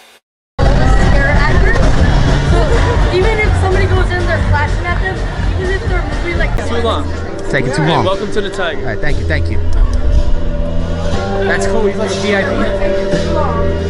scare actors. So even if somebody goes in there flashing at them, even if they're moving like Too long. Taking too Hey, long. Welcome to the Tiger. right, thank you, thank you. That's cool. He's like a VIP.